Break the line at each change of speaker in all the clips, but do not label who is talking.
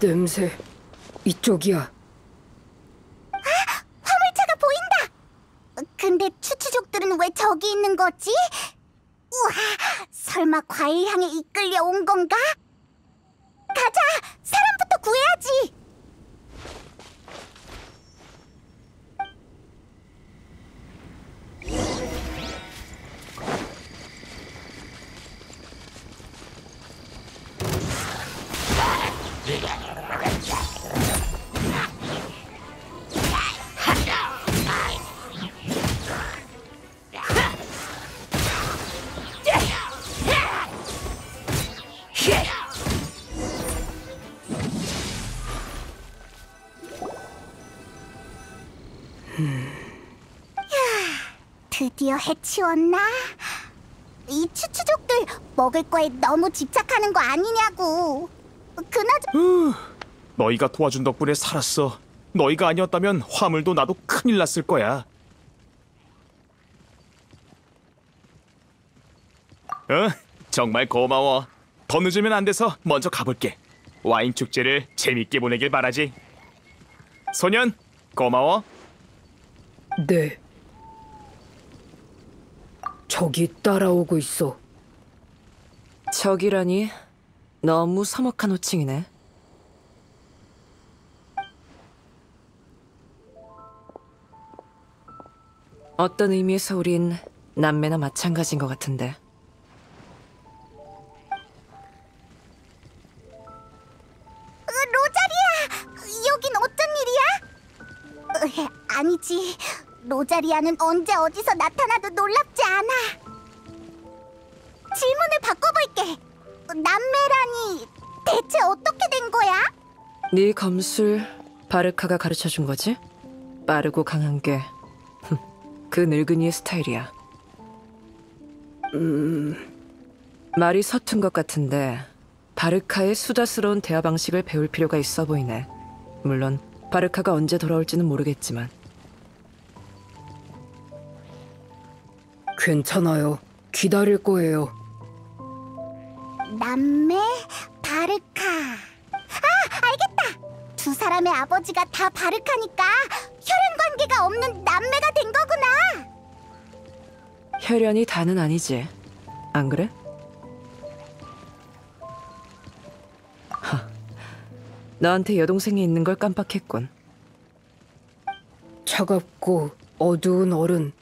냄새 이쪽이야.
화물차가 보인다. 근데 추추족들은 왜 저기 있는 거지? 우와, 설마 과일 향에 이 해치웠나? 이 추추족들 먹을 거에 너무 집착하는 거 아니냐고. 그나저
너희가 도와준 덕분에 살았어. 너희가 아니었다면 화물도 나도 큰일 났을 거야. 어? 정말 고마워. 더 늦으면 안 돼서 먼저 가볼게. 와인 축제를 재밌게 보내길 바라지. 소년, 고마워.
네. 저기 따라오고 있어.
적이라니 너무 서먹한 호칭이네. 어떤 의미에서 우린 남매나 마찬가지인 것 같은데.
로자리아는 언제 어디서 나타나도 놀랍지 않아. 질문을 바꿔볼게. 남매라니 대체 어떻게 된 거야?
네 검술 바르카가 가르쳐준 거지? 빠르고 강한 게 그 늙은이의 스타일이야. 음... 말이 서툰 것 같은데 바르카의 수다스러운 대화 방식을 배울 필요가 있어 보이네. 물론 바르카가 언제 돌아올지는 모르겠지만
괜찮아요. 기다릴 거예요.
남매 바르카. 아, 알겠다. 두 사람의 아버지가 다 바르카니까 혈연 관계가 없는 남매가 된 거구나.
혈연이 다는 아니지. 안 그래? 하, 너한테 여동생이 있는 걸 깜빡했군.
차갑고 어두운 어른.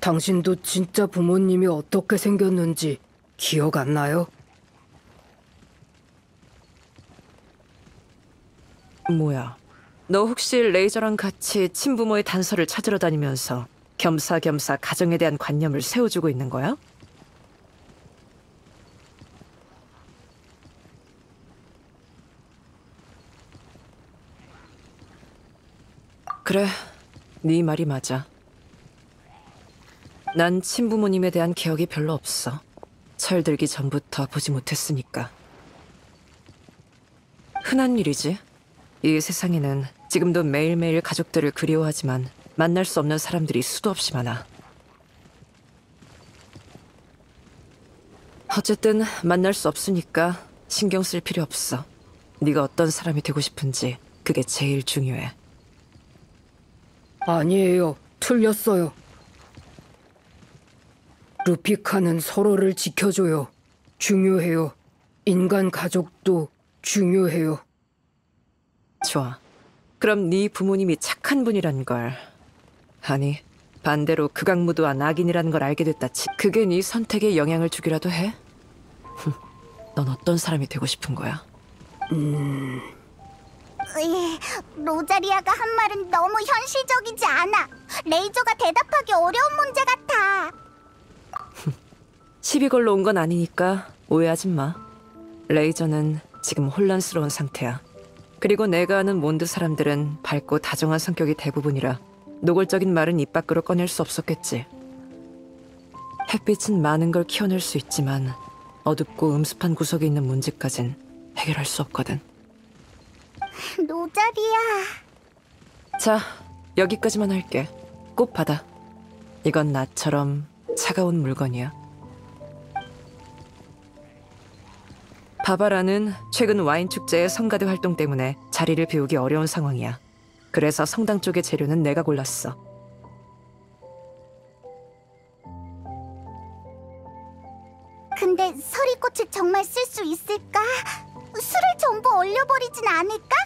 당신도 진짜 부모님이 어떻게 생겼는지 기억 안 나요?
뭐야? 너 혹시 레이저랑 같이 친부모의 단서를 찾으러 다니면서 겸사겸사 가정에 대한 관념을 세워주고 있는 거야? 그래, 네 말이 맞아. 난 친부모님에 대한 기억이 별로 없어. 철들기 전부터 보지 못했으니까. 흔한 일이지. 이 세상에는 지금도 매일매일 가족들을 그리워하지만 만날 수 없는 사람들이 수도 없이 많아. 어쨌든 만날 수 없으니까 신경 쓸 필요 없어. 네가 어떤 사람이 되고 싶은지 그게 제일 중요해.
아니에요. 틀렸어요. 루피카는 서로를 지켜줘요. 중요해요. 인간 가족도 중요해요.
좋아. 그럼 네 부모님이 착한 분이란 걸. 아니, 반대로 극악무도한 악인이라는 걸 알게 됐다 치. 그게 네 선택에 영향을 주기라도 해? 흠, 넌 어떤 사람이 되고 싶은 거야?
으이, 로자리아가 한 말은 너무 현실적이지 않아. 레이저가 대답하기 어려운 문제 같아.
시비 걸러 온건 아니니까 오해하지 마. 레이저는 지금 혼란스러운 상태야. 그리고 내가 아는 몬드 사람들은 밝고 다정한 성격이 대부분이라 노골적인 말은 입 밖으로 꺼낼 수 없었겠지. 햇빛은 많은 걸 키워낼 수 있지만 어둡고 음습한 구석에 있는 문제까진 해결할 수 없거든.
노자리야.
자, 여기까지만 할게. 꼭 받아. 이건 나처럼 차가운 물건이야. 바바라는 최근 와인 축제의 성가대 활동 때문에 자리를 비우기 어려운 상황이야. 그래서 성당 쪽의 재료는 내가 골랐어.
근데 서리꽃을 정말 쓸 수 있을까? 술을 전부 얼려버리진 않을까?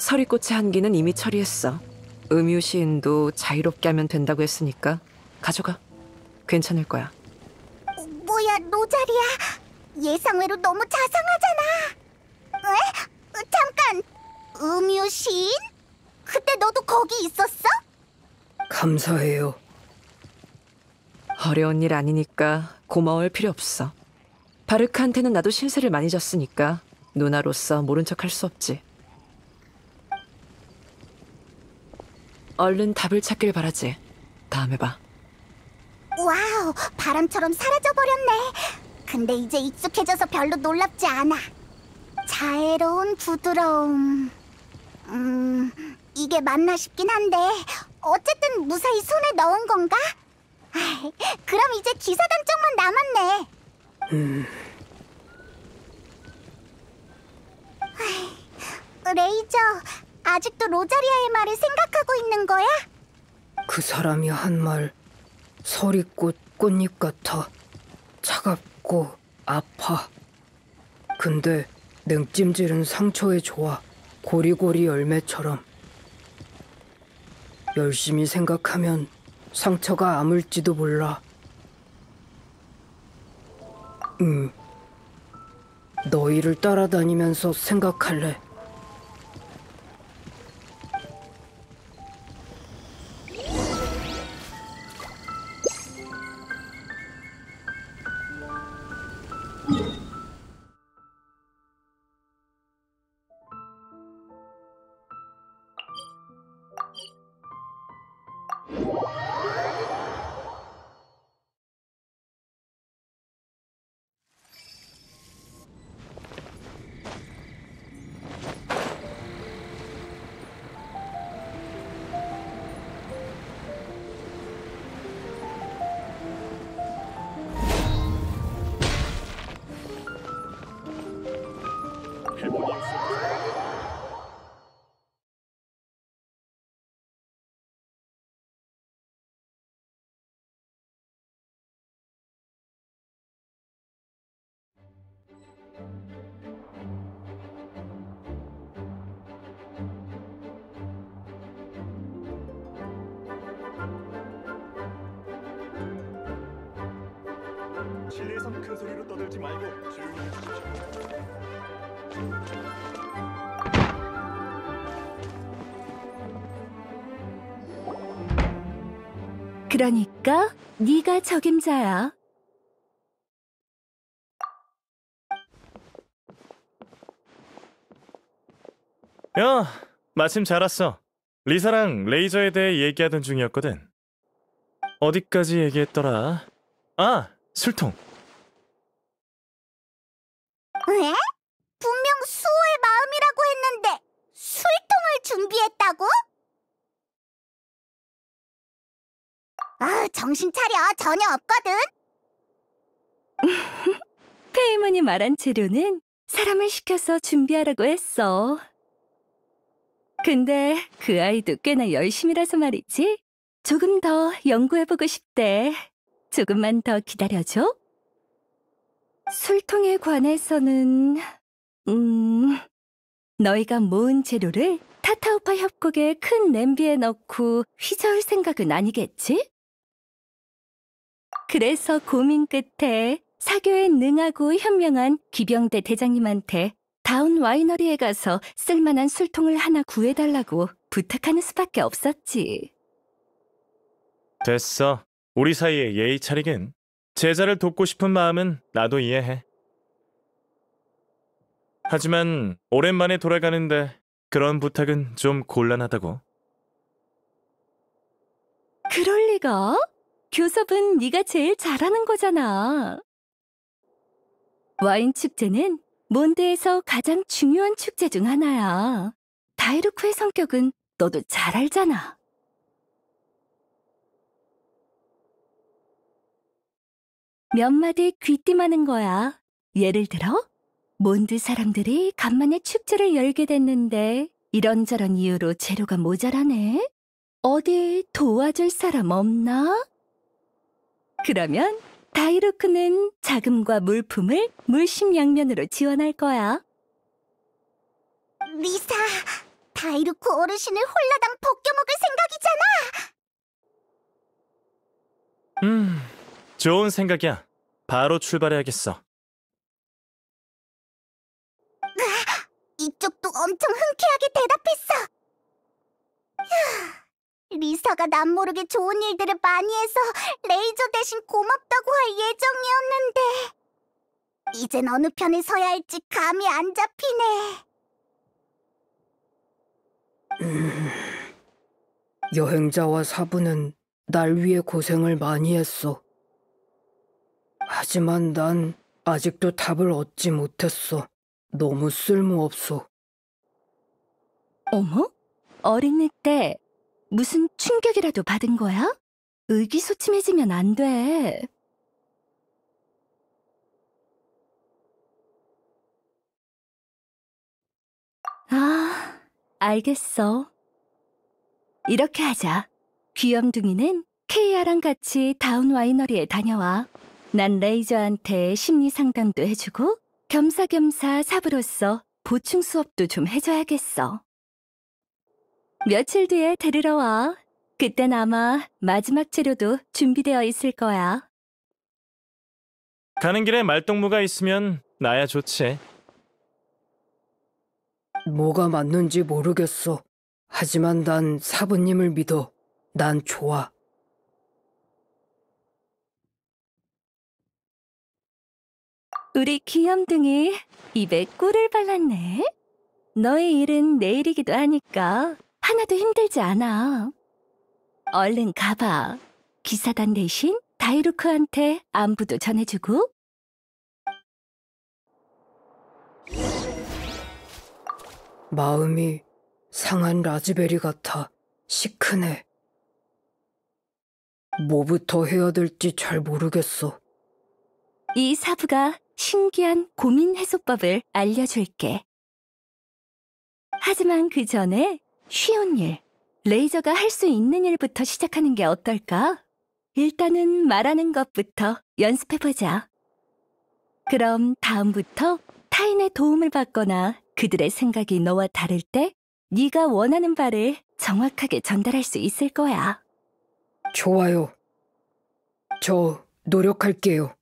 서리꽃의 한기는 이미 처리했어. 음유 시인도 자유롭게 하면 된다고 했으니까 가져가. 괜찮을 거야.
어, 뭐야, 노자리야. 예상외로 너무 자상하잖아. 에? 어, 잠깐. 음유신? 그때 너도 거기 있었어?
감사해요.
어려운 일 아니니까 고마워할 필요 없어. 바르카한테는 나도 신세를 많이 졌으니까 누나로서 모른 척 할 수 없지. 얼른 답을 찾길 바라지. 다음에 봐.
wow, 바람처럼 사라져버렸네. 근데 이제 익숙해져서 별로 놀랍지 않아. 자애로운 부드러움. 음, 이게 맞나 싶긴 한데, 어쨌든 무사히 손에 넣은 건가? 그럼 이제 기사단 쪽만 남았네. 아이, 레이저, 아직도 로자리아의 말을 생각하고 있는 거야?
그 사람이 한 말 서리꽃 꽃잎 같아 차갑 고 아파. 근데 냉찜질은 상처에 좋아 고리고리 열매처럼. 열심히 생각하면 상처가 아물지도 몰라. 음 너희를 따라다니면서 생각할래
소리로 떠들지 말고 조용히 해주십시오.
그러니까 네가 적임자야.
야, 마침 잘 왔어. 리사랑 레이저에 대해 얘기하던 중이었거든. 어디까지 얘기했더라? 아, 술통.
아, 정신 차려. 전혀 없거든.
페이몬이 말한 재료는 사람을 시켜서 준비하라고 했어. 근데 그 아이도 꽤나 열심이라서 말이지. 조금 더 연구해보고 싶대. 조금만 더 기다려줘. 술통에 관해서는, 음, 너희가 모은 재료를 타타우파 협곡의 큰 냄비에 넣고 휘저을 생각은 아니겠지? 그래서 고민 끝에 사교에 능하고 현명한 기병대 대장님한테 다운 와이너리에 가서 쓸만한 술통을 하나 구해달라고 부탁하는 수밖에 없었지.
됐어. 우리 사이에 예의 차리긴. 제자를 돕고 싶은 마음은 나도 이해해. 하지만 오랜만에 돌아가는데 그런 부탁은 좀 곤란하다고.
그럴 리가? 교섭은 네가 제일 잘하는 거잖아. 와인 축제는 몬드에서 가장 중요한 축제 중 하나야. 다이루크의 성격은 너도 잘 알잖아. 몇 마디 귀띔하는 거야. 예를 들어, 몬드 사람들이 간만에 축제를 열게 됐는데 이런저런 이유로 재료가 모자라네. 어디 도와줄 사람 없나? 그러면 다이루크는 자금과 물품을 물심양면으로 지원할 거야.
리사, 다이루크 어르신을 홀라당 벗겨먹을 생각이잖아.
음, 좋은 생각이야. 바로 출발해야겠어.
이쪽도 엄청 흔쾌하게 대답했어. 휴, 리사가 남 모르게 좋은 일들을 많이 해서 레이저 대신 고맙다고 할 예정이었는데 이젠 어느 편에 서야 할지 감이 안 잡히네.
여행자와 사부는 날 위해 고생을 많이 했어. 하지만 난 아직도 답을 얻지 못했어. 너무 쓸모없어.
어머? 어린이 때 무슨 충격이라도 받은 거야? 의기소침해지면 안 돼. 아, 알겠어. 이렇게 하자. 귀염둥이는 케이아랑 같이 다운 와이너리에 다녀와. 난 레이저한테 심리 상담도 해주고 겸사겸사 사부로서 보충 수업도 좀 해줘야겠어. 며칠 뒤에 데리러 와. 그땐 아마 마지막 치료도 준비되어 있을 거야.
가는 길에 말동무가 있으면 나야 좋지.
뭐가 맞는지 모르겠어. 하지만 난 사부님을 믿어. 난 좋아.
우리 귀염둥이 입에 꿀을 발랐네. 너의 일은 내일이기도 하니까 하나도 힘들지 않아. 얼른 가봐. 기사단 대신 다이루크한테 안부도 전해주고.
마음이 상한 라즈베리 같아. 시큰해. 뭐부터 해야 될지 잘 모르겠어.
이 사부가 신기한 고민 해소법을 알려줄게. 하지만 그 전에 쉬운 일, 레이저가 할 수 있는 일부터 시작하는 게 어떨까? 일단은 말하는 것부터 연습해보자. 그럼 다음부터 타인의 도움을 받거나 그들의 생각이 너와 다를 때 네가 원하는 바를 정확하게 전달할 수 있을 거야.
좋아요. 저 노력할게요.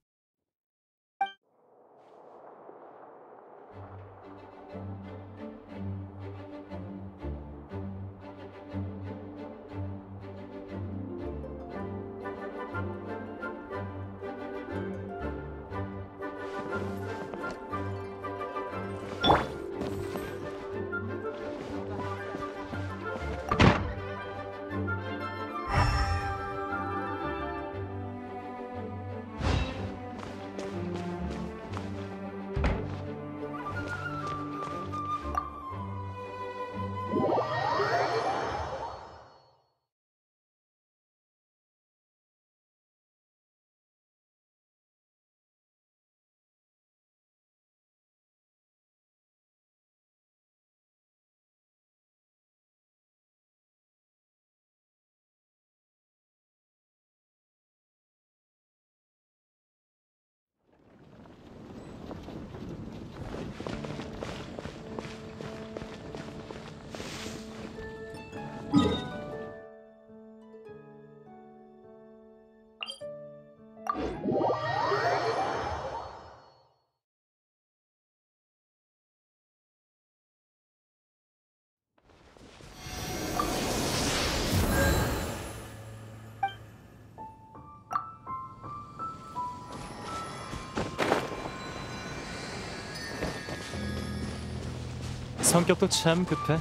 성격도 참 급해.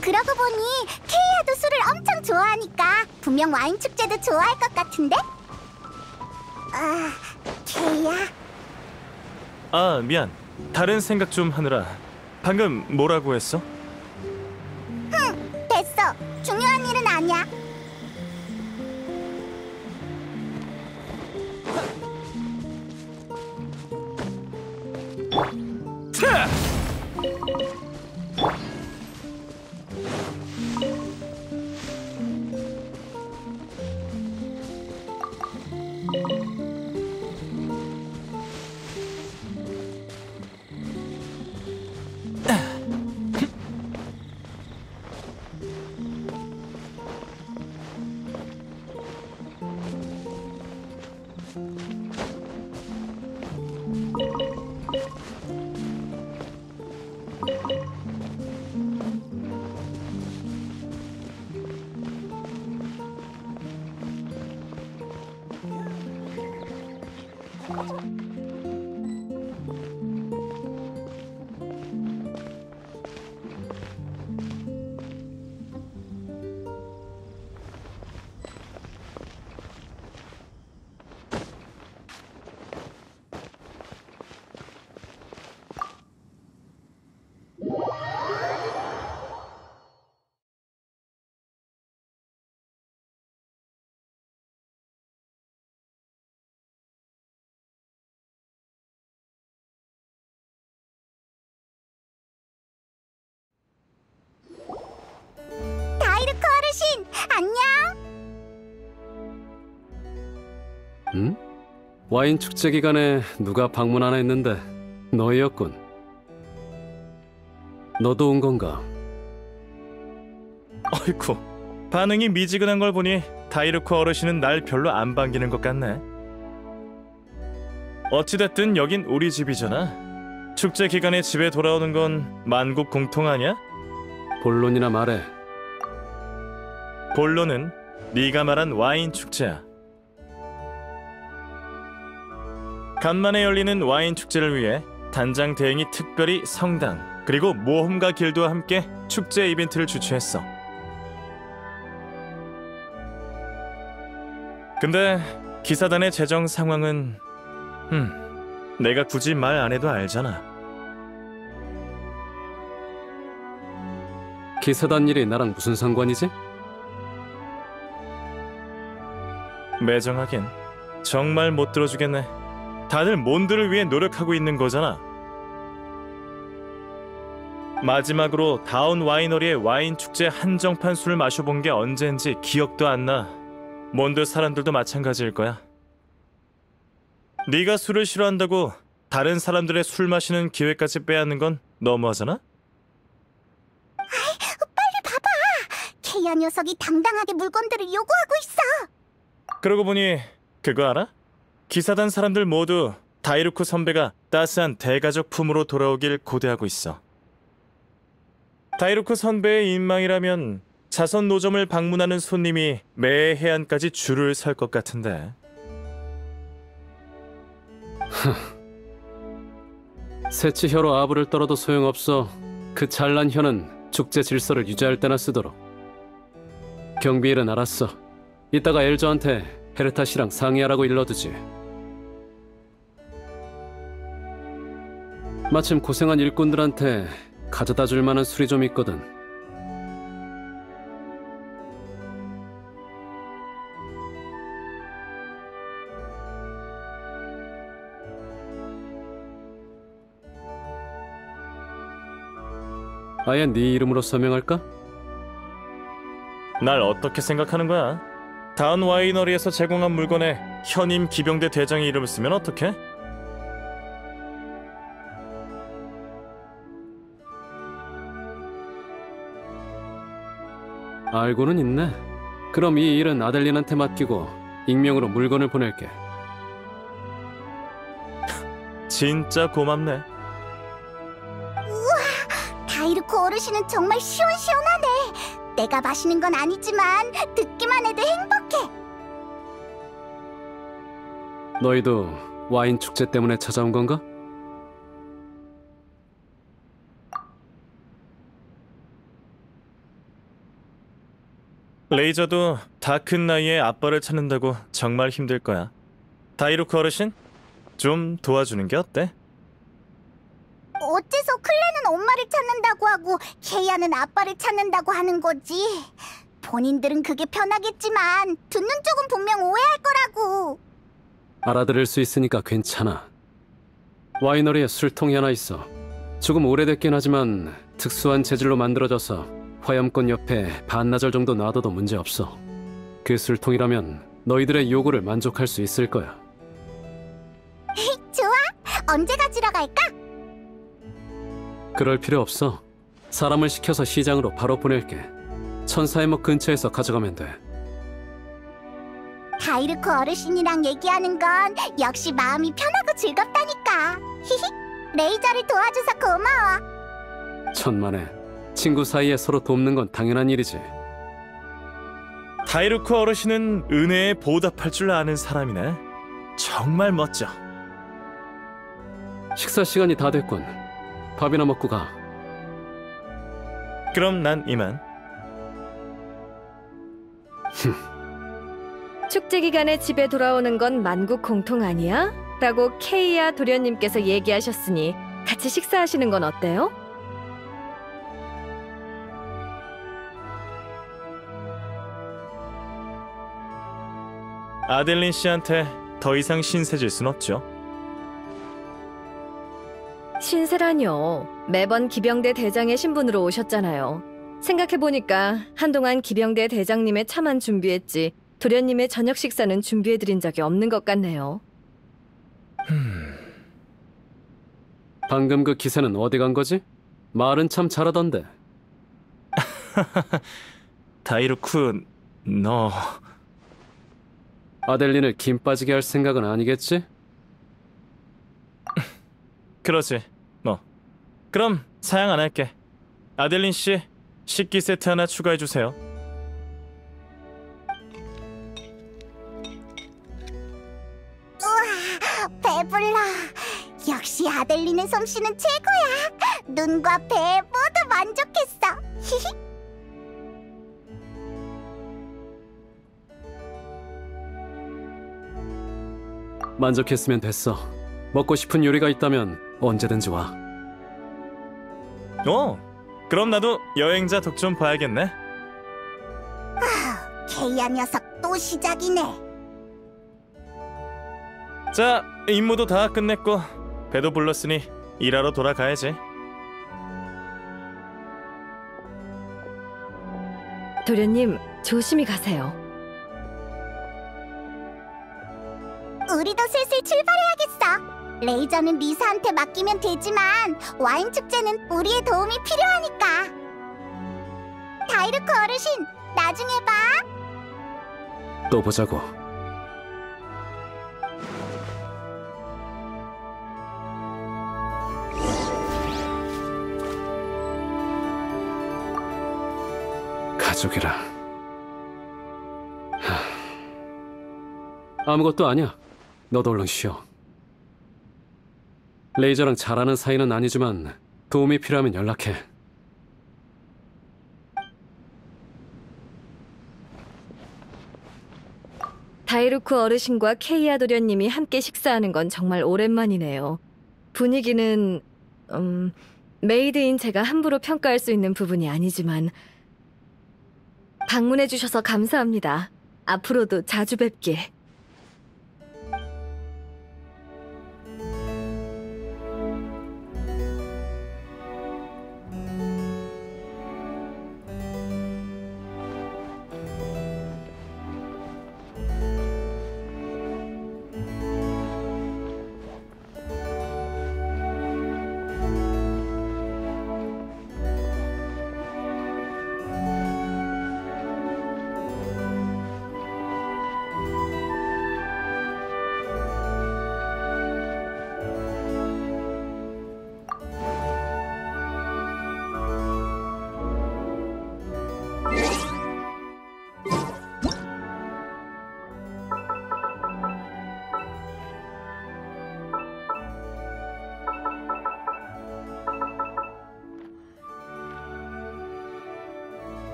그러고 보니 케이아도 술을 엄청 좋아하니까 분명 와인 축제도 좋아할 것 같은데? 아, 케이아,
아 미안. 다른 생각 좀 하느라. 방금 뭐라고 했어?
응? 와인 축제 기간에 누가 방문 하나 했는데 너희였군. 너도 온 건가?
어이쿠. 반응이 미지근한 걸 보니 다이르코 어르신은 날 별로 안 반기는 것 같네. 어찌됐든 여긴 우리 집이잖아. 축제 기간에 집에 돌아오는 건 만국 공통 아니야?
본론이나 말해.
본론은 네가 말한 와인 축제야. 간만에 열리는 와인 축제를 위해 단장 대행이 특별히 성당 그리고 모험가 길드와 함께 축제 이벤트를 주최했어. 근데 기사단의 재정 상황은 음 내가 굳이 말 안 해도 알잖아.
기사단 일이 나랑 무슨 상관이지?
매정하긴 정말 못 들어주겠네. 다들 몬드를 위해 노력하고 있는 거잖아. 마지막으로 다운 와이너리의 와인 축제 한정판 술을 마셔본 게 언젠지 기억도 안 나. 몬드 사람들도 마찬가지일 거야. 네가 술을 싫어한다고 다른 사람들의 술 마시는 기회까지 빼앗는 건 너무하잖아?
케이아 녀석이 당당하게 물건들을 요구하고 있어.
그러고 보니 그거 알아? 기사단 사람들 모두 다이루크 선배가 따스한 대가족 품으로 돌아오길 고대하고 있어. 다이루크 선배의 인망이라면 자선 노점을 방문하는 손님이 매 해안까지 줄을 설 것 같은데.
새치 혀로 아부를 떨어도 소용없어. 그 잘난 혀는 축제 질서를 유지할 때나 쓰도록. 경비일은 알았어. 이따가 엘저한테 헤르타 씨랑 상의하라고 일러두지. 마침 고생한 일꾼들한테 가져다 줄 만한 술이 좀 있거든. 아예 네 이름으로 서명할까?
날 어떻게 생각하는 거야? 다운 와이너리에서 제공한 물건에 현임 기병대 대장의 이름을 쓰면 어떡해?
알고는 있네. 그럼 이 일은 아델린한테 맡기고 익명으로 물건을 보낼게.
진짜 고맙네.
다이르코 어르신은 정말 시원시원하네. 내가 마시는 건 아니지만 듣기만 해도 행복해.
너희도 와인 축제 때문에 찾아온 건가?
레이저도 다 큰 나이에 아빠를 찾는다고 정말 힘들 거야. 다이루크 어르신, 좀 도와주는 게 어때?
어째서 클레는 엄마를 찾는다고 하고 케이아는 아빠를 찾는다고 하는 거지? 본인들은 그게 편하겠지만 듣는 쪽은 분명 오해할 거라고.
알아들을 수 있으니까 괜찮아. 와이너리에 술통이 하나 있어. 조금 오래됐긴 하지만 특수한 재질로 만들어져서 화염꽃 옆에 반나절 정도 놔둬도 문제 없어. 그 술통이라면 너희들의 요구를 만족할 수 있을 거야.
좋아. 언제 가지러 갈까?
그럴 필요 없어. 사람을 시켜서 시장으로 바로 보낼게. 천사의 목 근처에서 가져가면 돼.
다이르코 어르신이랑 얘기하는 건 역시 마음이 편하고 즐겁다니까. 히히. 레이저를 도와줘서 고마워.
천만에 친구 사이에 서로 돕는 건 당연한 일이지.
다이루크 어르신은 은혜에 보답할 줄 아는 사람이네. 정말 멋져.
식사 시간이 다 됐군. 밥이나 먹고 가.
그럼 난 이만.
축제 기간에 집에 돌아오는 건 만국 공통 아니야? 라고 케이아 도련님께서 얘기하셨으니 같이 식사하시는 건 어때요?
아델린 씨한테 더 이상 신세 질 순 없죠.
신세라뇨. 매번 기병대 대장의 신분으로 오셨잖아요. 생각해보니까 한동안 기병대 대장님의 차만 준비했지 도련님의 저녁 식사는 준비해드린 적이 없는 것 같네요.
방금 그 기세는 어디 간 거지? 말은 참 잘하던데.
다이루크, 너
아델린을 김 빠지게 할 생각은 아니겠지?
그러지. 뭐. 그럼 사양 안 할게. 아델린 씨, 식기 세트 하나 추가해 주세요.
배불러. 역시 아델린의 솜씨는 최고야. 눈과 배 모두 만족했어. 히히.
만족했으면 됐어. 먹고 싶은 요리가 있다면 언제든지 와.
어, 그럼 나도 여행자 독좀 봐야겠네.
케이아 녀석 또 시작이네.
자, 임무도 다 끝냈고 배도 불렀으니 일하러 돌아가야지.
도련님, 조심히 가세요.
우리도 슬슬 출발해야겠어. 레이저는 리사한테 맡기면 되지만 와인 축제는 우리의 도움이 필요하니까. 다이르크 어르신, 나중에 봐.
또 보자고. 가족이라. 하. 아무것도 아니야. 너도 얼른 쉬어. 레이저랑 잘하는 사이는 아니지만 도움이 필요하면 연락해.
다이루크 어르신과 케이아 도련님이 함께 식사하는 건 정말 오랜만이네요. 분위기는 음, 메이드인 제가 함부로 평가할 수 있는 부분이 아니지만 방문해 주셔서 감사합니다. 앞으로도 자주 뵙길.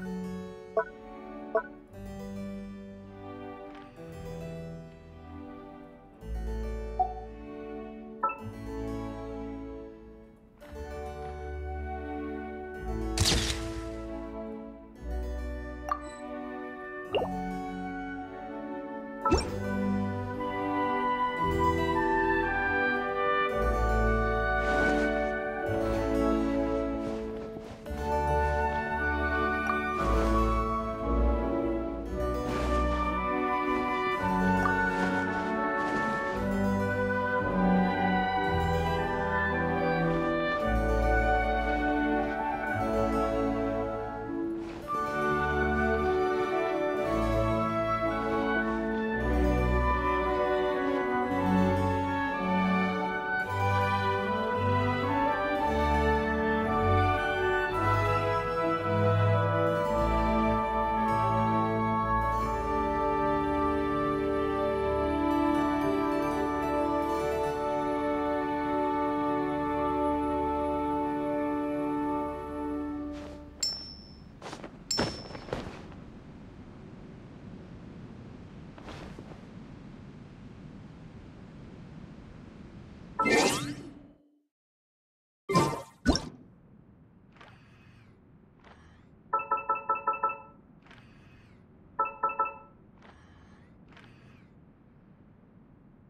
봐.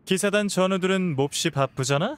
기사단 전우들은 몹시 바쁘잖아?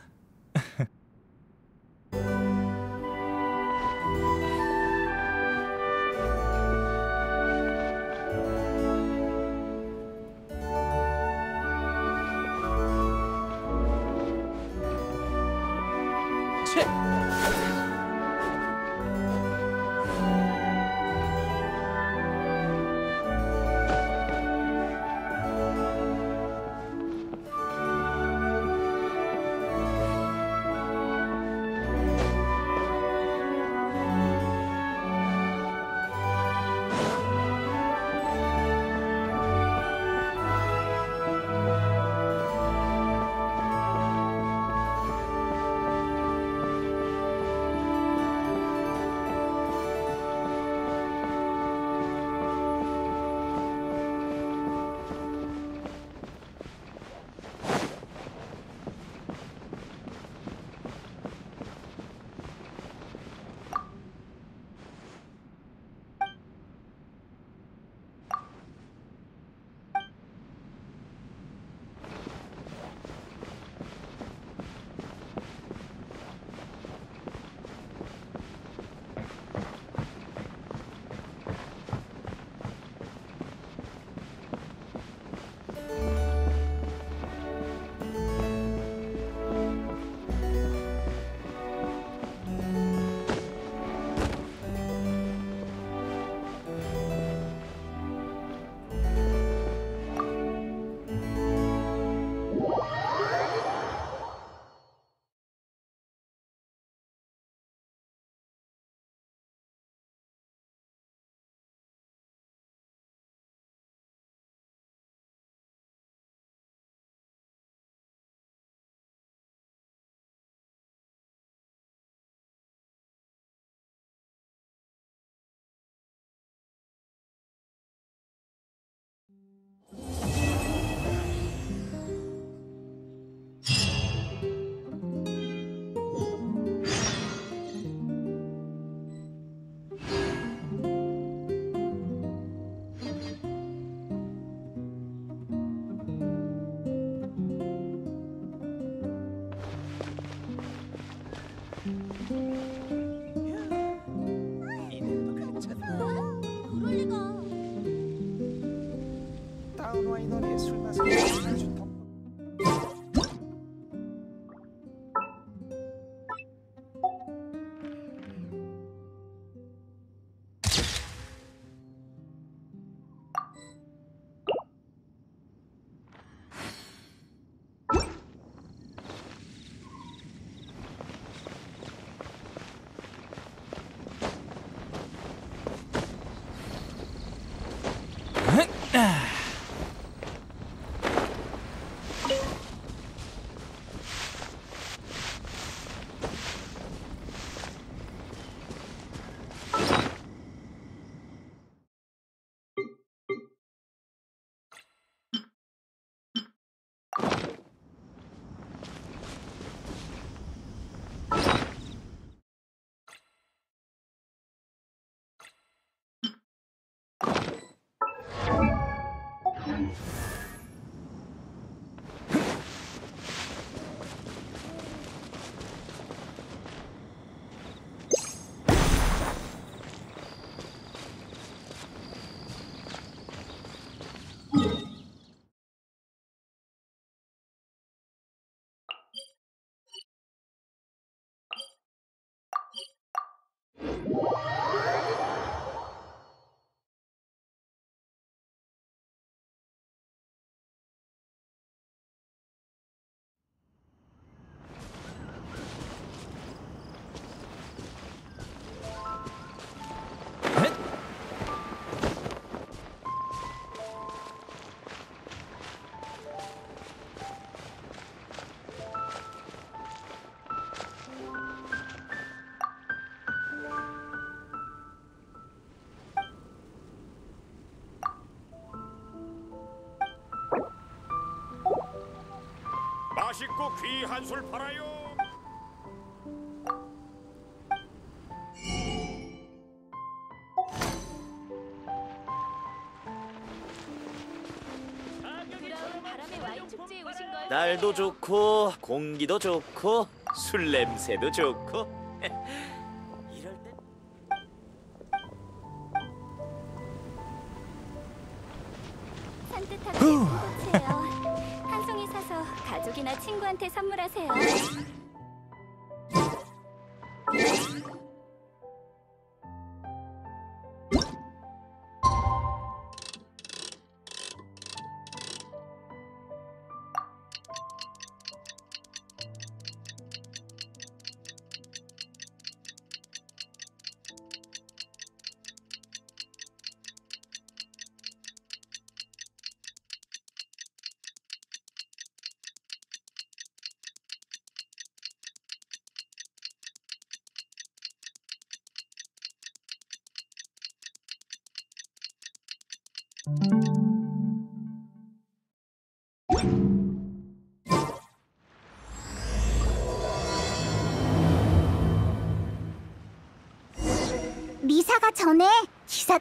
맛있고 귀 한 술 팔아요.
날도 좋고 공기도 좋고 술 냄새도 좋고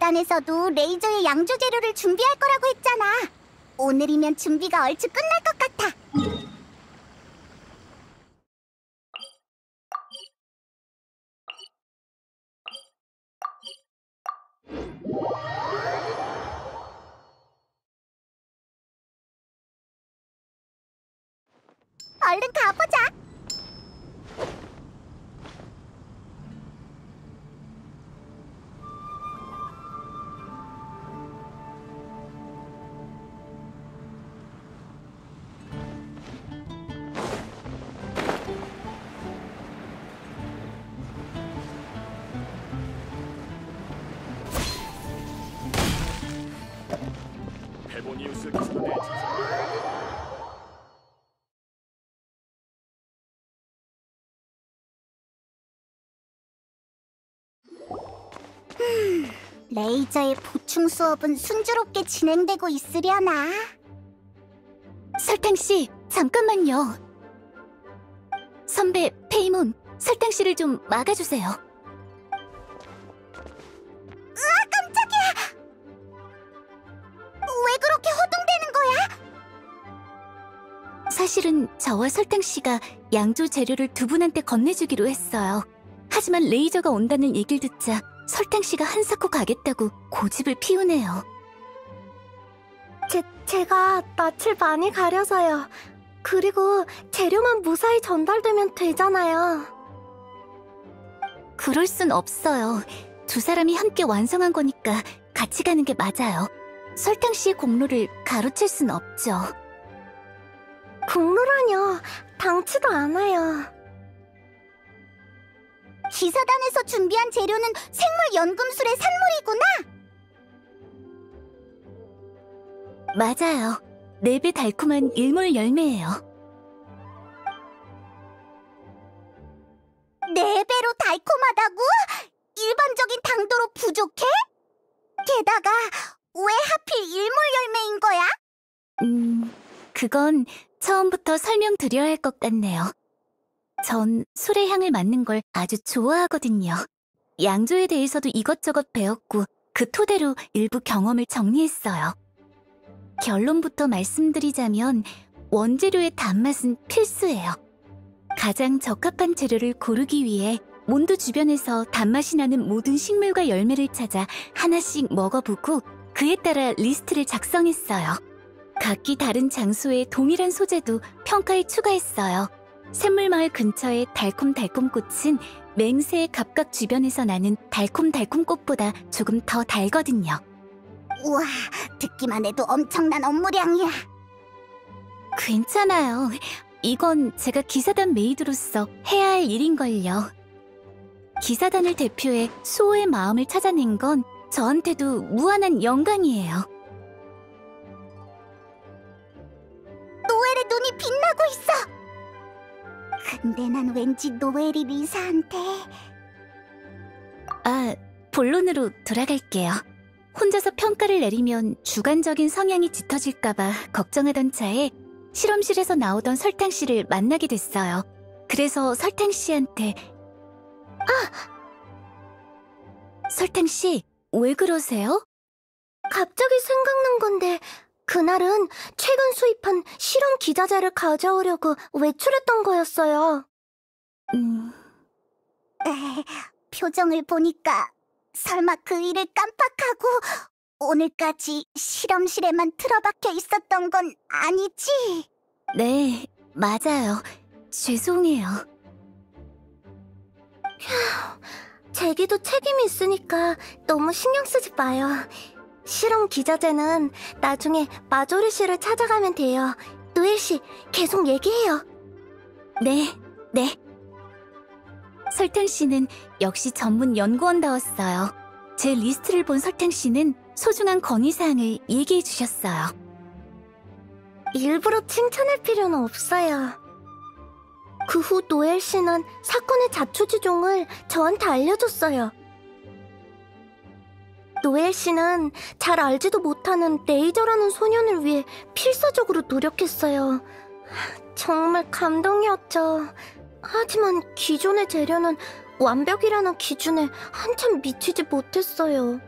기사단에서도 레이저의 양조 재료를 준비할 거라고 했잖아. 오늘이면 준비가 얼추 끝날 것 같아. 얼른 가보자. 레이저의 보충 수업은 순조롭게 진행되고 있으려나? 설탕 씨, 잠깐만요. 선배 페이몬, 설탕 씨를 좀 막아주세요. 으아, 깜짝이야! 왜 그렇게 허둥대는 거야? 사실은 저와 설탕 씨가 양조 재료를 두 분한테 건네주기로 했어요. 하지만 레이저가 온다는 얘기를 듣자 설탕 씨가 한사코 가겠다고 고집을 피우네요.
제, 제가 낯을 많이 가려서요. 그리고 재료만 무사히 전달되면 되잖아요.
그럴 순 없어요. 두 사람이 함께 완성한 거니까 같이 가는 게 맞아요. 설탕 씨의 공로를 가로챌 순 없죠.
공로라뇨. 당치도 않아요.
기사단에서 준비한 재료는 생물 연금술의 산물이구나. 맞아요. 네배 달콤한 일몰 열매예요. 네 배로 달콤하다고? 일반적인 당도로 부족해? 게다가 왜 하필 일몰 열매인 거야? 음, 그건 처음부터 설명드려야 할 것 같네요. 전 술의 향을 맡는 걸 아주 좋아하거든요. 양조에 대해서도 이것저것 배웠고 그 토대로 일부 경험을 정리했어요. 결론부터 말씀드리자면 원재료의 단맛은 필수예요. 가장 적합한 재료를 고르기 위해 몬드 주변에서 단맛이 나는 모든 식물과 열매를 찾아 하나씩 먹어보고 그에 따라 리스트를 작성했어요. 각기 다른 장소에 동일한 소재도 평가에 추가했어요. 샘물마을 근처의 달콤달콤 꽃은 맹세의 갑각 주변에서 나는 달콤달콤 꽃보다 조금 더 달거든요.
우와, 듣기만 해도 엄청난 업무량이야.
괜찮아요. 이건 제가 기사단 maid로서 해야 할 일인걸요. 기사단을 대표해 수호의 마음을 찾아낸 건 저한테도 무한한 영광이에요.
노엘의 눈이 빛나고 있어. 근데 난 왠지 노엘이 리사한테
아, 본론으로 돌아갈게요. 혼자서 평가를 내리면 주관적인 성향이 짙어질까봐 걱정하던 차에 실험실에서 나오던 설탕 씨를 만나게 됐어요. 그래서 설탕 씨한테 아! 설탕 씨, 왜 그러세요?
갑자기 생각난 건데 그날은 최근 수입한 실험 기자재를 가져오려고 외출했던 거였어요.
음,
에, 표정을 보니까 설마 그 일을 깜빡하고 오늘까지 실험실에만 틀어박혀 있었던 건 아니지?
네, 맞아요. 죄송해요.
제게도 책임이 있으니까 너무 신경 쓰지 마요. 실험 기자재는 나중에 마조리 씨를 찾아가면 돼요. 노엘 씨, 계속 얘기해요.
네, 네. 설탕 씨는 역시 전문 연구원다웠어요. 제 리스트를 본 설탕 씨는 소중한 건의사항을 얘기해 주셨어요.
일부러 칭찬할 필요는 없어요. 그 후 노엘 씨는 사건의 자초지종을 저한테 알려줬어요. 노엘 씨는 잘 알지도 못하는 레이저라는 소년을 위해 필사적으로 노력했어요. 정말 감동이었죠. 하지만 기존의 재료는 완벽이라는 기준에 한참 미치지 못했어요.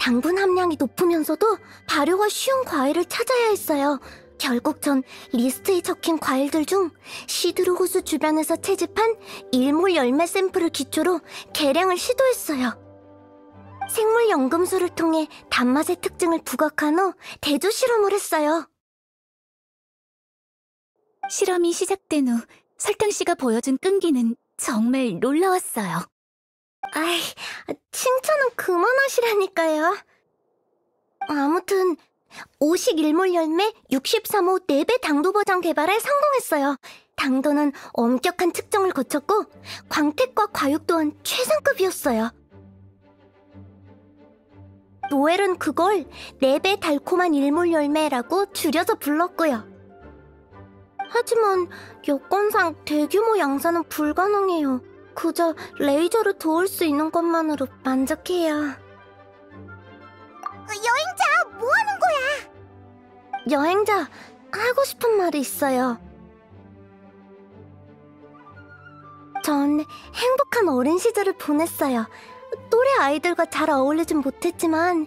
당분 함량이 높으면서도 발효가 쉬운 과일을 찾아야 했어요. 결국 전 리스트에 적힌 과일들 중 시드르 호수 주변에서 채집한 일몰 열매 샘플을 기초로 개량을 시도했어요. 생물 연금술을 통해 단맛의 특징을 부각한 후 대조 실험을 했어요.
실험이 시작된 후 설탕 씨가 보여준 끈기는 정말 놀라웠어요.
아이, 칭찬은 그만하시라니까요. 아무튼 오식 일몰 열매 63호 4배 당도 버전 개발에 성공했어요. 당도는 엄격한 측정을 거쳤고 광택과 과육 또한 최상급이었어요. 노엘은 그걸 4배 달콤한 일몰 열매라고 줄여서 불렀고요. 하지만 여건상 대규모 양산은 불가능해요. 그저 레이저로 도울 수 있는 것만으로 만족해요.
여행자, 뭐 하는 거야?
여행자, 하고 싶은 말이 있어요. 전 행복한 어린 시절을 보냈어요. 또래 아이들과 잘 어울리진 못했지만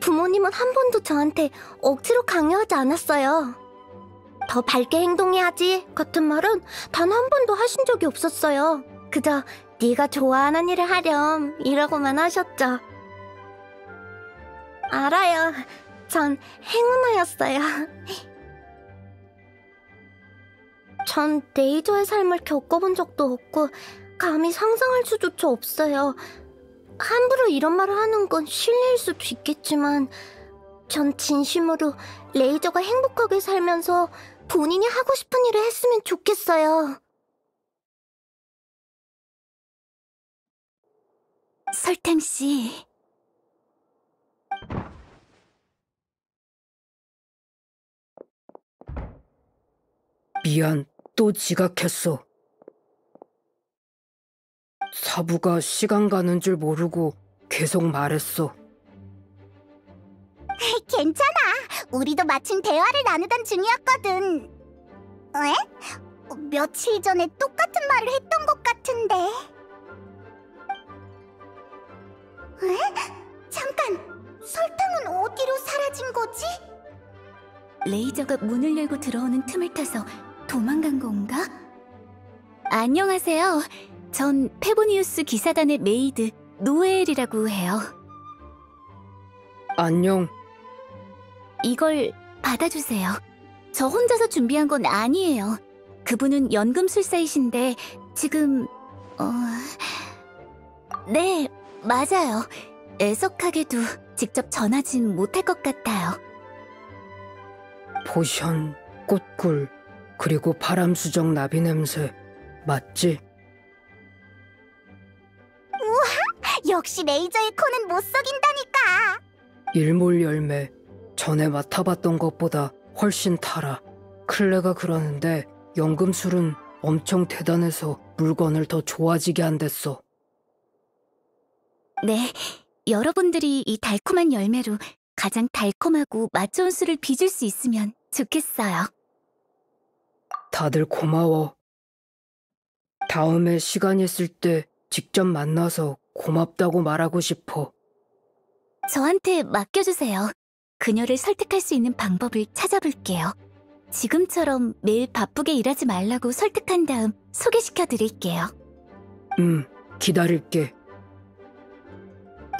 부모님은 한 번도 저한테 억지로 강요하지 않았어요. 더 밝게 행동해야지 같은 말은 단 한 번도 하신 적이 없었어요. 그저 네가 좋아하는 일을 하렴 이라고만 하셨죠. 알아요. 전 행운아였어요. 전 레이저의 삶을 겪어본 적도 없고 감히 상상할 수조차 없어요. 함부로 이런 말을 하는 건 실례일 수도 있겠지만 전 진심으로 레이저가 행복하게 살면서 본인이 하고 싶은 일을 했으면 좋겠어요.
설탕 씨.
미안, 또 지각했어. 사부가 시간 가는 줄 모르고 계속 말했어.
괜찮아. 우리도 마침 대화를 나누던 중이었거든. 에? 며칠 전에 똑같은 말을 했던 것 같은데. 에? 잠깐. 설탕은 어디로. 사라진 거지?
레이저가 문을 열고 들어오는 틈을 타서 도망간 건가? 안녕하세요. 전 페보니우스 기사단의 메이드 노엘이라고 해요.
안녕.
이걸 받아주세요. 저 혼자서 준비한 건 아니에요. 그분은 연금술사이신데 지금 어... 네, 맞아요. 애석하게도 직접 전하진 못할 것 같아요.
potion, 꽃꿀, 그리고 바람수정 나비 냄새. 맞지?
역시 레이저의 코는 못 속인다니까.
일몰 열매. 전에 맡아봤던 것보다 훨씬 달아. 클레가 그러는데 연금술은 엄청 대단해서 물건을 더 좋아지게 한댔어.
네, 여러분들이 이 달콤한 열매로 가장 달콤하고 맛 좋은 술을 빚을 수 있으면 좋겠어요.
다들 고마워. 다음에 시간 있을 때 직접 만나서 고맙다고 말하고 싶어.
저한테 맡겨주세요. 그녀를 설득할 수 있는 방법을 찾아볼게요. 지금처럼 매일 바쁘게 일하지 말라고 설득한 다음 소개시켜 드릴게요.
음, 기다릴게.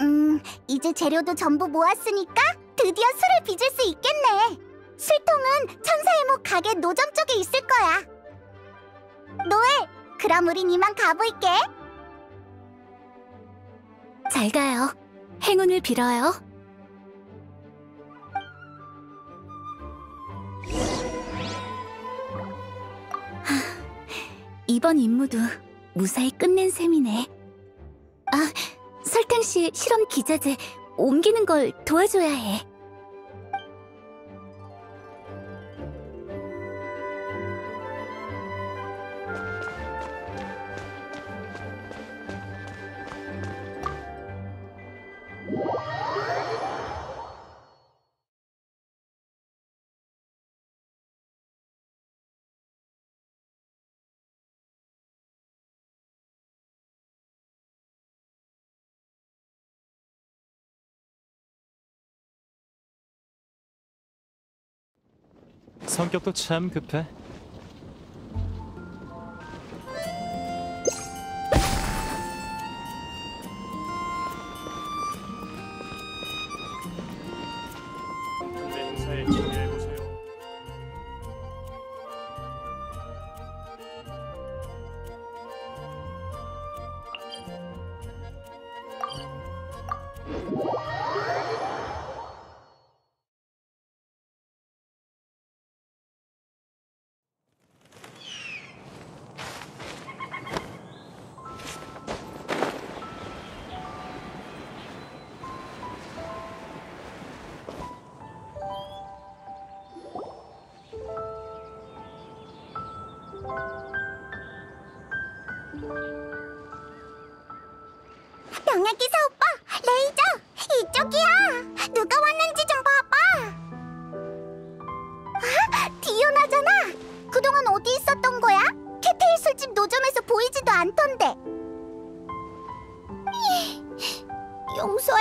음, 이제 재료도 전부 모았으니까 드디어 술을 빚을 수 있겠네. 술통은 천사의 목 가게 노점 쪽에 있을 거야. 노엘, 그럼 우린 이만 가볼게.
잘 가요. 행운을 빌어요. 하, 이번 임무도 무사히 끝낸 셈이네. 아, 설탕 씨 실험 기자재 옮기는 걸 도와줘야 해.
성격도 참 급해.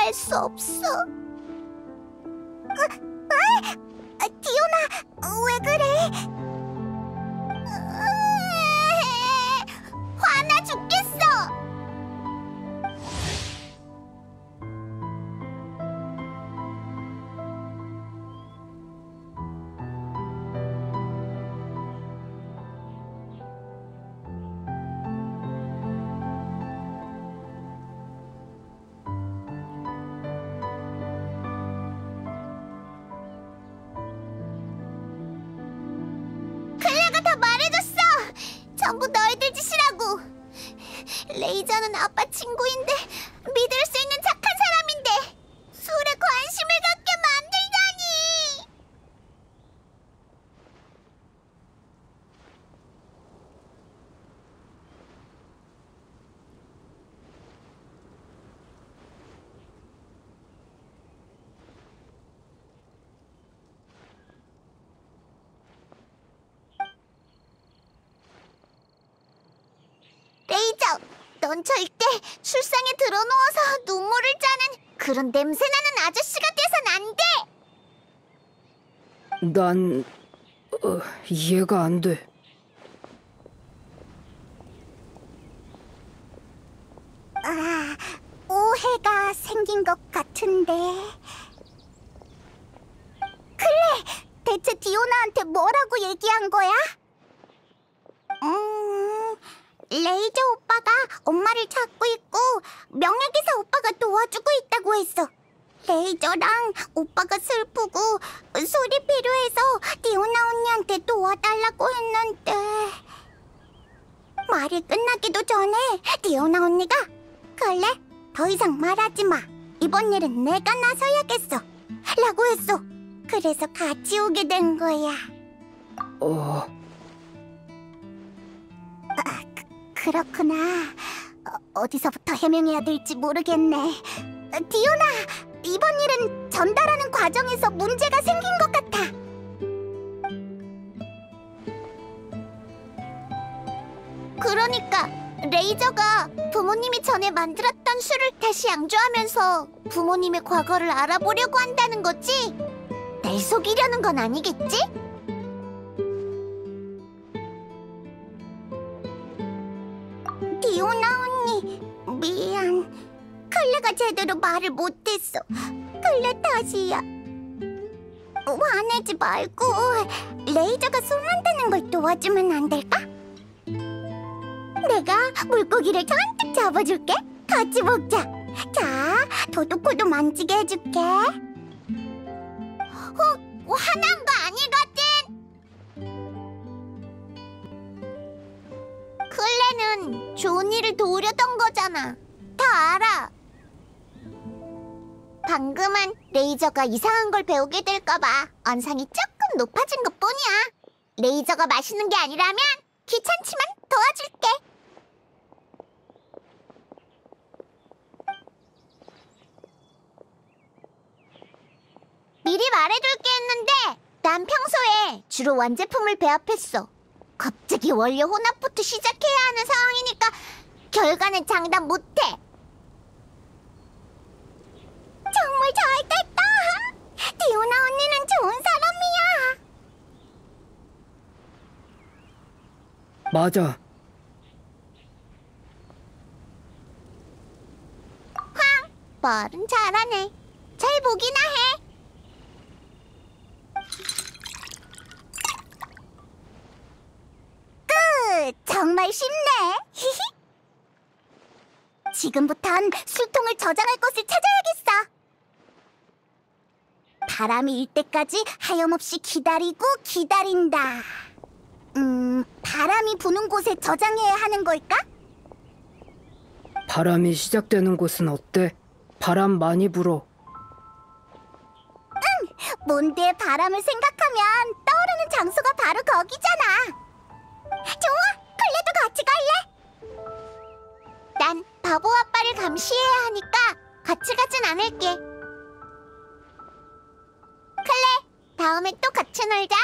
할 수 없어. 그런 냄새나는 아저씨가 돼선 안 돼!
난... 어, 이해가 안 돼.
된 거야.
어,
아, 그, 그렇구나. 어, 어디서부터 해명해야 될지 모르겠네. 어, 디오나 이번 일은 전달하는 과정에서 문제가 생긴 것 같아. 그러니까 레이저가 부모님이 전에 만들었던 술을 다시 양조하면서 부모님의 과거를 알아보려고 한다는 거지? 날 속이려는 건 아니겠지? 디오나 언니, 미안. 클레가 제대로 말을 못했어. 클레 탓이야. 화내지 말고 레이저가 술 만드는 걸 도와주면 안 될까? 내가 물고기를 잔뜩 잡아줄게. 같이 먹자. 자, 도도코도 만지게 해줄게. 어, 화난 거 아니거든. 클레는 일을 도우려던 거잖아. 다 알아. 방금은 레이저가 이상한 걸 배우게 될까봐 언상이 조금 높아진 것 뿐이야. 레이저가 맛있는 게 아니라면 귀찮지만 도와줄게. 미리 말해둘게 했는데 난 평소에 주로 완제품을 배합했어. 갑자기 원료 혼합부터 시작해야 하는 상황이니까 결과는 장담 못해. 정말 잘 됐다. 디오나 언니는 좋은 사람이야.
맞아.
말은 잘하네. 잘 보기나 해. 끝! 정말 쉽네. 히히. 지금부턴 술통을 저장할 곳을 찾아야겠어. 바람이 일 때까지 하염없이 기다리고 기다린다. 음, 바람이 부는 곳에 저장해야 하는 걸까?
바람이 시작되는 곳은 어때? 바람 많이 불어.
몬드의 바람을 생각하면 떠오르는 장소가 바로 거기잖아. 좋아, 클레도 같이 갈래? 난 바보 아빠를 감시해야 하니까 같이 가진 않을게. 클레, 다음에 또 같이 놀자.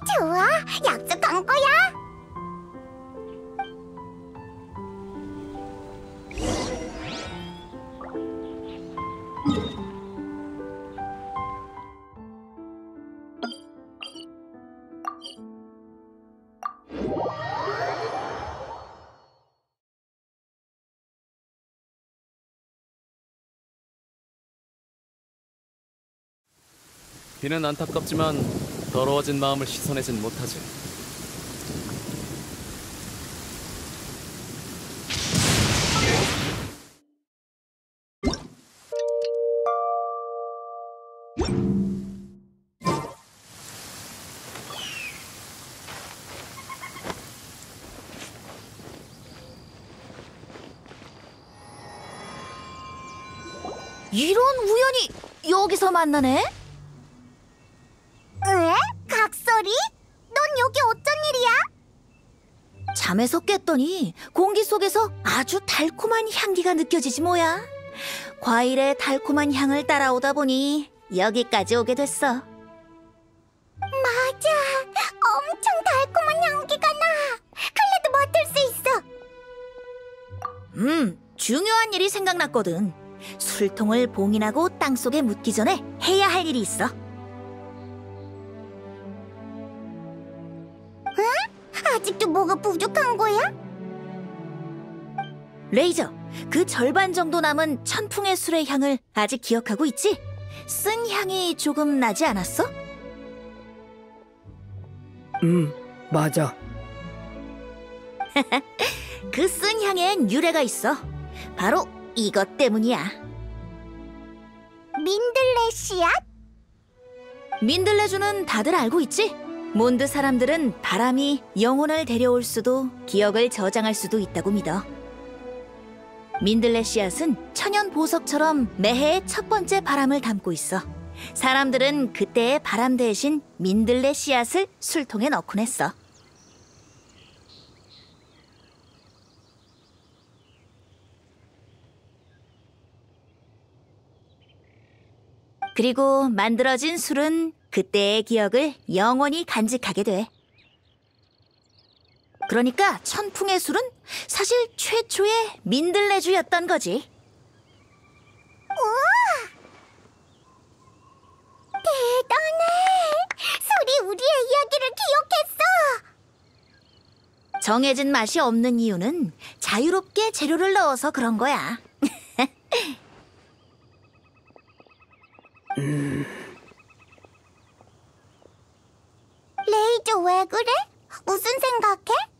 좋아, 약속한 거야.
비는 안타깝지만 더러워진 마음을 씻어내진 못하지.
이런 우연이 여기서 만나네? 잠에서 깼더니 공기 속에서 아주 달콤한 향기가 느껴지지 뭐야. 과일의 달콤한 향을 따라오다 보니 여기까지 오게 됐어.
맞아. 엄청 달콤한 향기가 나. 클레도 맡을 수 있어.
음, 중요한 일이 생각났거든. 술통을 봉인하고 땅속에 묻기 전에 해야 할 일이 있어.
뭐가 부족한 거야?
레이저, 그 절반 정도 남은 천풍의 술의 향을 아직 기억하고 있지? 쓴 향이 조금 나지 않았어?
음, 맞아.
그 쓴 향엔 유래가 있어. 바로 이것 때문이야.
민들레 씨앗?
민들레주는 다들 알고 있지? 몬드 사람들은 바람이 영혼을 데려올 수도 기억을 저장할 수도 있다고 믿어. 민들레 씨앗은 천연 보석처럼 매해의 첫 번째 바람을 담고 있어. 사람들은 그때의 바람 대신 민들레 씨앗을 술통에 넣곤 했어. 그리고 만들어진 술은 그때의 기억을 영원히 간직하게 돼. 그러니까 천풍의 술은 사실 최초의 민들레주였던 거지.
대단해! 술이 우리의 이야기를 기억했어!
정해진 맛이 없는 이유는 자유롭게 재료를 넣어서 그런 거야.
레이저 왜 그래? 무슨 생각해?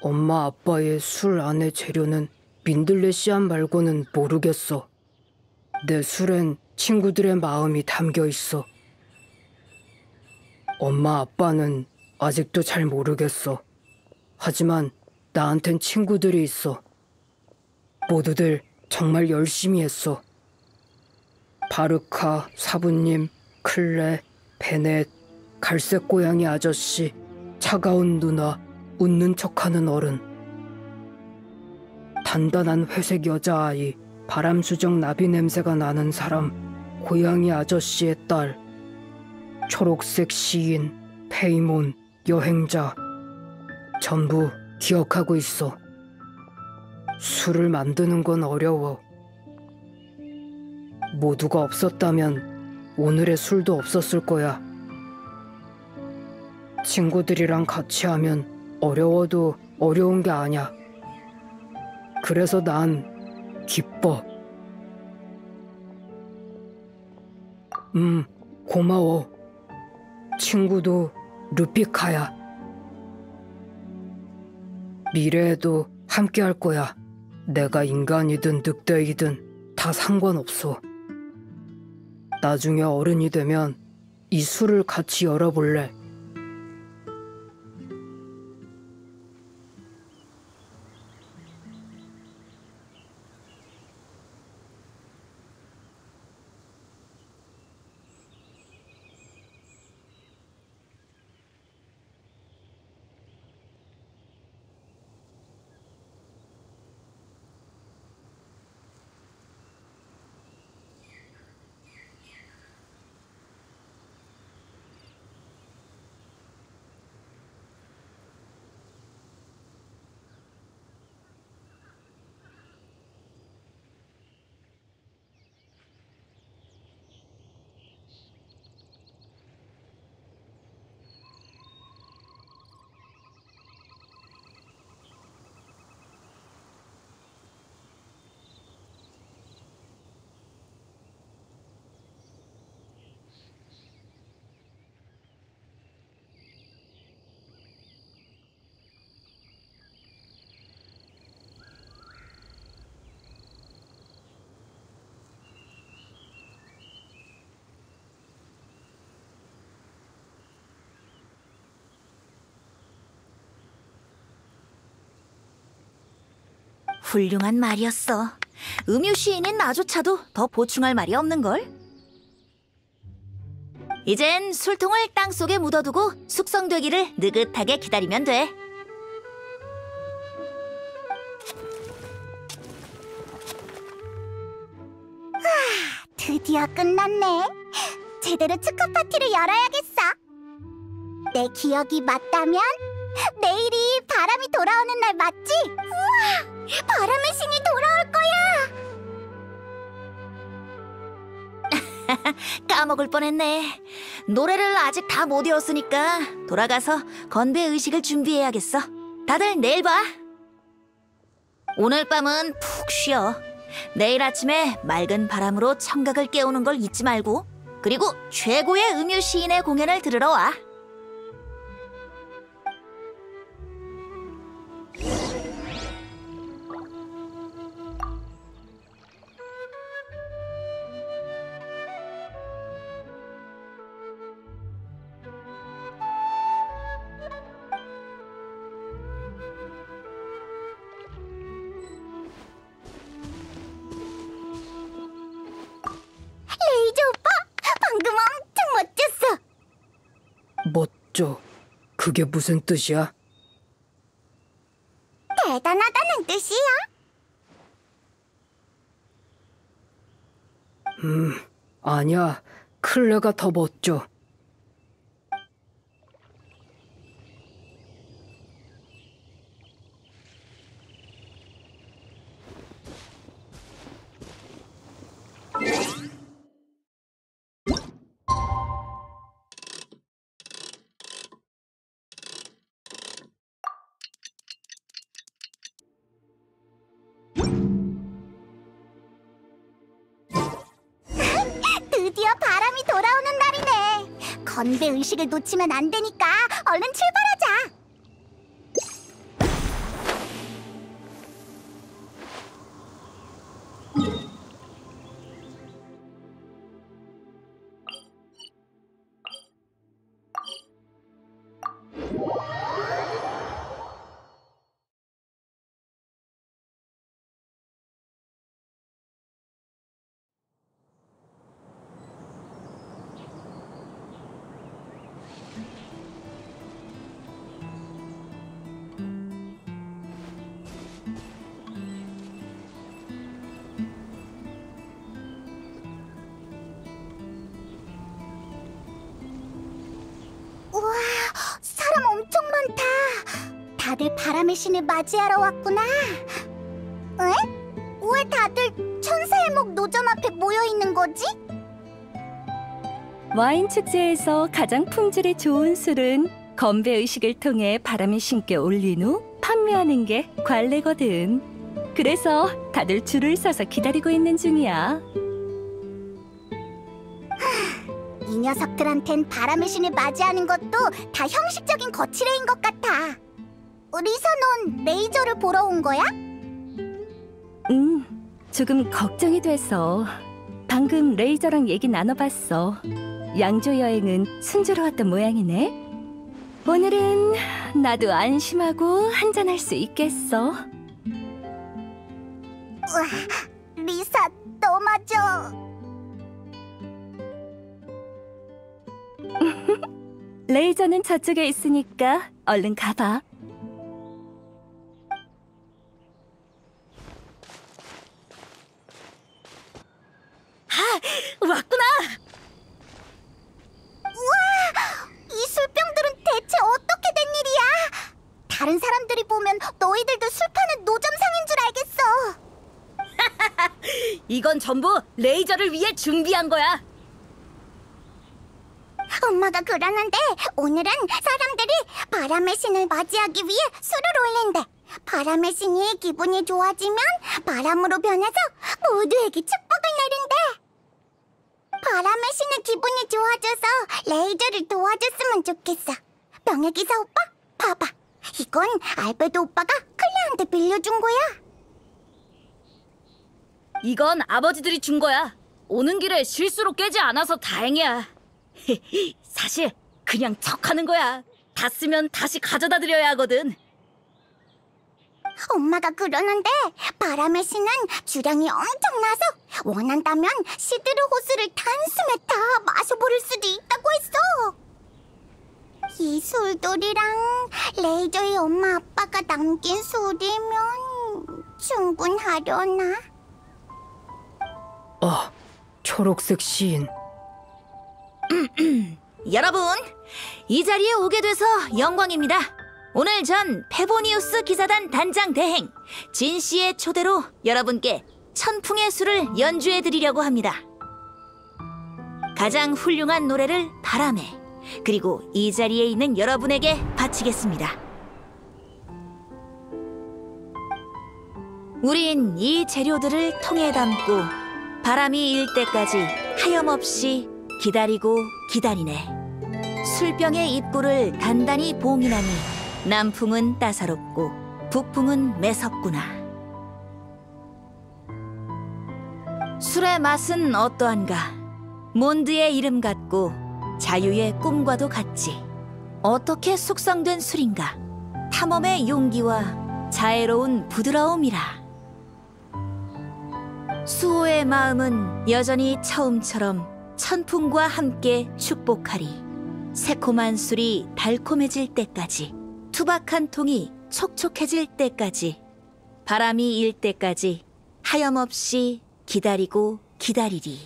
엄마 아빠의 술 안의 재료는 민들레 씨앗 말고는 모르겠어. 내 술엔 친구들의 마음이 담겨 있어. 엄마 아빠는 아직도 잘 모르겠어. 하지만 나한텐 친구들이 있어. 모두들 정말 열심히 했어. 바르카, 사부님, 클레, 베넷, 갈색 고양이 아저씨, 차가운 누나, 웃는 척하는 어른. 단단한 회색 여자아이, 바람수정 나비 냄새가 나는 사람, 고양이 아저씨의 딸, 초록색 시인, 페이몬, 여행자. 전부 기억하고 있어. 술을 만드는 건 어려워. 모두가 없었다면 오늘의 술도 없었을 거야. 친구들이랑 같이 하면 어려워도 어려운 게 아냐. 그래서 난 기뻐. 음, 고마워. 친구도 루피카야. 미래에도 함께 할 거야. 내가 인간이든 늑대이든 다 상관없어. 나중에 어른이 되면 이 술을 같이 열어볼래.
훌륭한 말이었어. 음유 시인인 나조차도 더 보충할 말이 없는걸? 이젠 술통을 땅속에 묻어두고 숙성되기를 느긋하게 기다리면 돼.
드디어 끝났네. 제대로 축하 파티를 열어야겠어. 내 기억이 맞다면 내일이 바람이 돌아오는 날 맞지? 우와! 바람의 신이 돌아올 거야.
까먹을 뻔했네. 노래를 아직 다 못 외웠으니까 돌아가서 건배 의식을 준비해야겠어. 다들 내일 봐. 오늘 밤은 푹 쉬어. 내일 아침에 맑은 바람으로 청각을 깨우는 걸 잊지 말고. 그리고 최고의 음유 시인의 공연을 들으러 와.
그게 무슨 뜻이야?
대단하다는 뜻이야.
음, 아니야. 클레가 더 멋져.
건배 의식을 놓치면 안 되니까 얼른 출발하자. 다들 바람의 신을 맞이하러 왔구나. 에? 왜 다들 천사의 목 노점 앞에 모여 있는 거지?
와인 축제에서 가장 품질이 좋은 술은 건배 의식을 통해 바람의 신께 올린 후 판매하는 게 관례거든. 그래서 다들 줄을 서서 기다리고 있는 중이야.
이 녀석들한텐 바람의 신을 맞이하는 것도 다 형식적인 거칠애인 것 같아. 리사, 넌 레이저를 보러 온 거야?
음, 조금 걱정이 돼서 방금 레이저랑 얘기 나눠봤어. 양조 여행은 순조로웠던 모양이네. 오늘은 나도 안심하고 한잔할 수 있겠어.
우와, 리사, 너마저.
레이저는 저쪽에 있으니까 얼른 가봐.
왔구나.
우와, 이 술병들은 대체 어떻게 된 일이야? 다른 사람들이 보면 너희들도 술 파는 노점상인 줄 알겠어.
이건 전부 레이저를 위해 준비한 거야.
엄마가 그러는데 오늘은 사람들이 바람의 신을 맞이하기 위해 술을 올린대. 바람의 신이 기분이 좋아지면 바람으로 변해서 모두에게 축복을 내린대. 바람의 신의 기분이 좋아져서 레이저를 도와줬으면 좋겠어. 명예기사 오빠, 봐봐. 이건 알베도 오빠가 클레한테 빌려준 거야.
이건 아버지들이 준 거야. 오는 길에 실수로 깨지 않아서 다행이야. 사실 그냥 척하는 거야. 다 쓰면 다시 가져다 드려야 하거든.
엄마가 그러는데 바람의 신은 주량이 엄청나서 원한다면 시드르 호수를 단숨에 다 마셔버릴 수도 있다고 했어. 이 술돌이랑 레이저의 엄마 아빠가 남긴 술이면 충분하려나?
아, 초록색 시인.
여러분, 이 자리에 오게 돼서 영광입니다. 오늘 전 페보니우스 기사단 단장 대행 진 씨의 초대로 여러분께 천풍의 술을 연주해 드리려고 합니다. 가장 훌륭한 노래를 바람에 그리고 이 자리에 있는 여러분에게 바치겠습니다. 우린 이 재료들을 통에 담고 바람이 일 때까지 하염없이 기다리고 기다리네. 술병의 입구를 단단히 봉인하니 남풍은 따사롭고 북풍은 매섭구나. 술의 맛은 어떠한가? 몬드의 이름 같고 자유의 꿈과도 같지. 어떻게 숙성된 술인가? 탐험의 용기와 자애로운 부드러움이라. 수호의 마음은 여전히 처음처럼 천풍과 함께 축복하리. 새콤한 술이 달콤해질 때까지, 투박 한 통이 촉촉해질 때까지, 바람이 일 때까지 하염없이 기다리고 기다리리.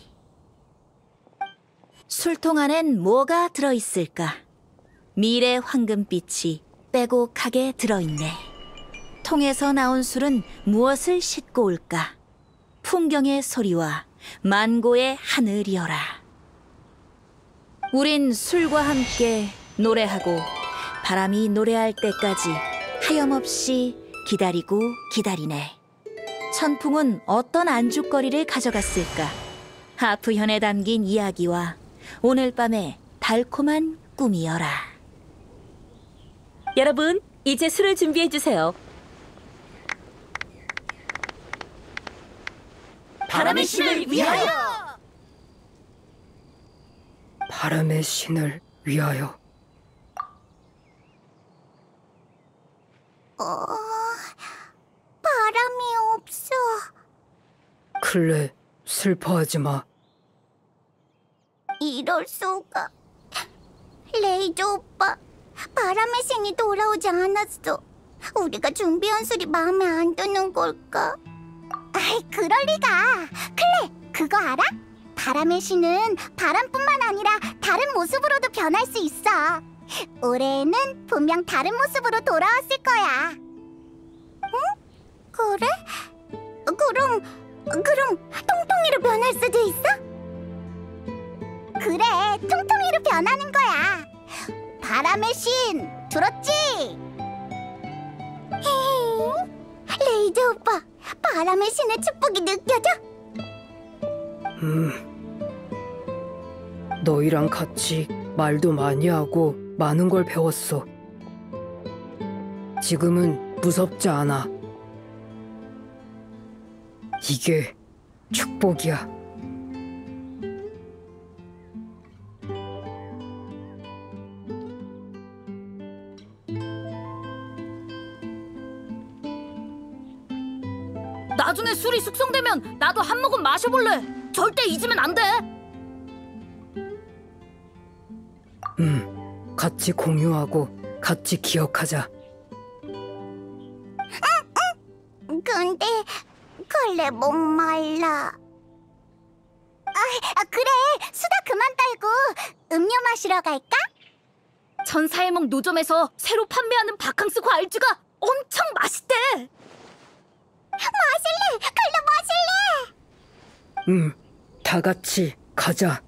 술통 안엔 뭐가 들어있을까? 미래 황금빛이 빼곡하게 들어있네. 통에서 나온 술은 무엇을 싣고 올까? 풍경의 소리와 만고의 하늘이여라. 우린 술과 함께 노래하고 바람이 노래할 때까지 하염없이 기다리고 기다리네. 천풍은 어떤 안주거리를 가져갔을까? 하프현에 담긴 이야기와 오늘 밤의 달콤한 꿈이여라.
여러분, 이제 술을 준비해 주세요.
바람의 신을 위하여!
바람의 신을 위하여.
어, 바람이 없어.
클레, 슬퍼하지 마.
이럴 수가. 레이저 오빠, 바람의 신이 돌아오지 않았어. 우리가 준비한 술이 마음에 안 드는 걸까? 아이, 그럴 리가. 클레, 그거 알아? 바람의 신은 바람뿐만 아니라 다른 모습으로도 변할 수 있어. 올해에는 분명 다른 모습으로 돌아왔을 거야. 응? 그래? 그럼, 그럼 통통이로 변할 수도 있어? 그래, 통통이로 변하는 거야. 바람의 신, 들었지? 헤이, 레이저 오빠, 바람의 신의 축복이 느껴져?
음. 너희랑 같이 말도 많이 하고 많은 걸 배웠어. 지금은 무섭지 않아. 이게 축복이야.
나중에 술이 숙성되면 나도 한 모금 마셔볼래. 절대 잊으면 안 돼.
음, 같이 공유하고 같이 기억하자.
근데 걸레 목말라. 아, 아, 그래 수다 그만 떨고 음료 마시러 갈까?
전사해먹 노점에서 새로 판매하는 바캉스 과일주가 엄청 맛있대.
마실래? 걸레 마실래?
음, 다 같이 가자.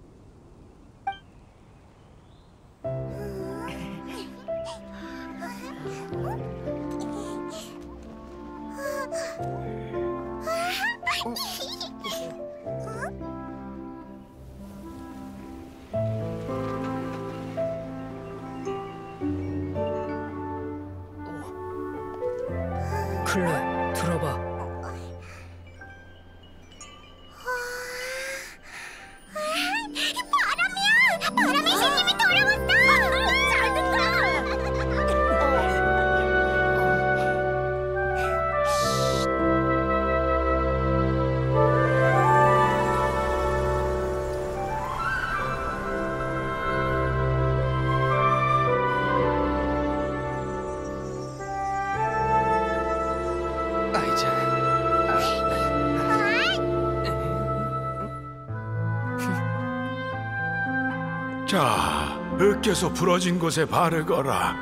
자, 으깨서 부러진 곳에 바르거라.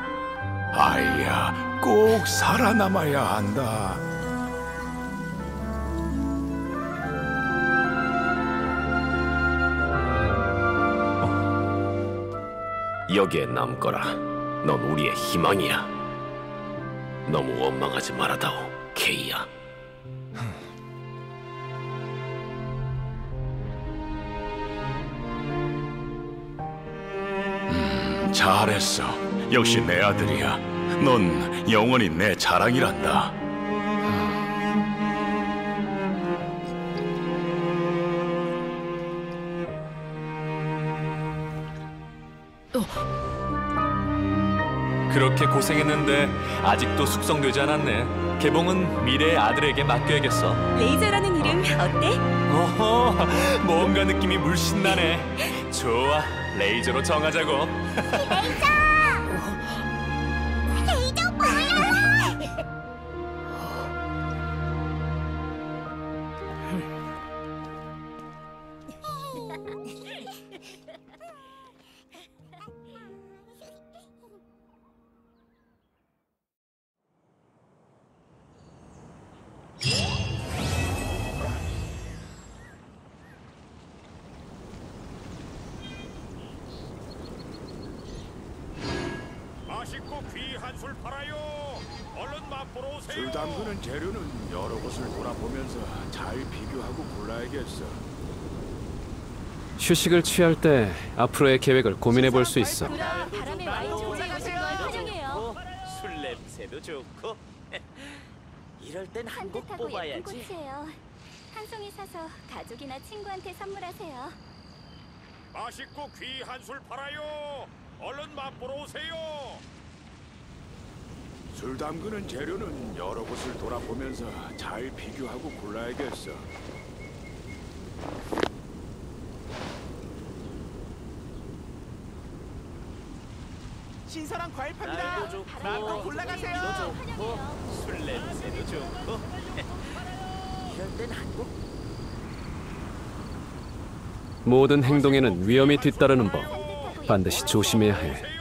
아이야, 꼭 살아남아야 한다.
여기에 남거라. 넌 우리의 희망이야. 너무 원망하지 말아다오, 케이야.
잘했어. 역시 내 아들이야. 넌 영원히 내 자랑이란다.
그렇게 고생했는데 아직도 숙성되지 않았네. 개봉은 미래의 아들에게 맡겨야겠어.
레이저라는 이름 어때?
어허, 뭔가 느낌이 물씬 나네. 좋아, 레이저로 정하자고.
레이저
휴식을 취할 때 앞으로의 계획을 고민해 볼 수 있어.
바람에 와인 축제 가신 걸 환영해요.
술 냄새도 좋고. 이럴 땐한곡
산뜻하고 예쁜
뽑아야지.
한 송이 사서 가족이나 친구한테 선물하세요.
맛있고 귀한 술 팔아요. 얼른 맛보러 오세요.
술 담그는 재료는 여러 곳을 돌아보면서 잘 비교하고 골라야겠어.
신선한 과일 팝니다.
날도 좋고,
마음껏 골라가세요.
좋고, 술 냄새도 좋고. 이럴 땐한곡
모든 행동에는 위험이 뒤따르는 법. 반드시 조심해야 해.